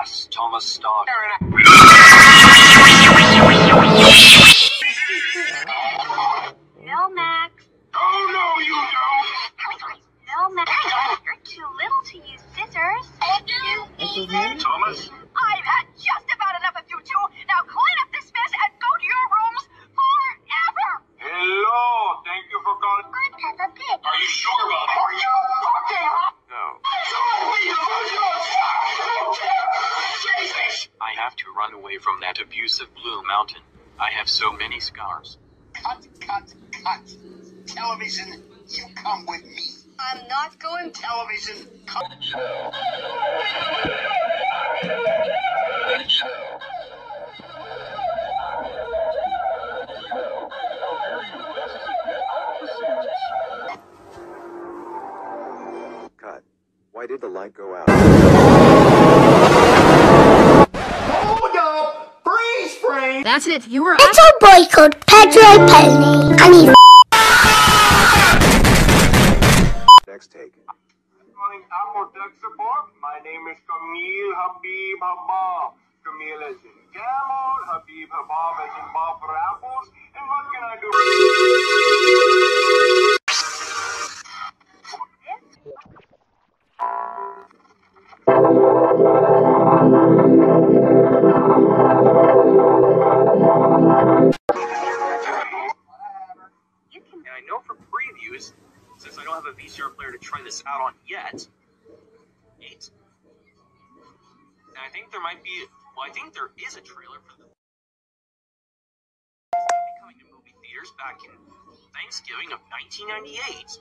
can Thomas started. No, Max. Oh no, you don't! No, Max. You're too little to use scissors. Oh, Thomas, I've had run away from that abusive blue mountain. I have so many scars. Cut, cut, cut. Television, you come with me. I'm not going television. Come. Cut. Why did the light go out? That's it. You were It's a boy called Pedro Pony, and he's Next take. Calling Apple Tech Support. My name is Camille Habib Habab. Camille is in camel, Habib Habab is in Bob for apples. And what can I do? You I don't have a VCR player to try this out on yet, eight. And I think there might be, well, I think there is a trailer for the coming to movie theaters back in Thanksgiving of 1998.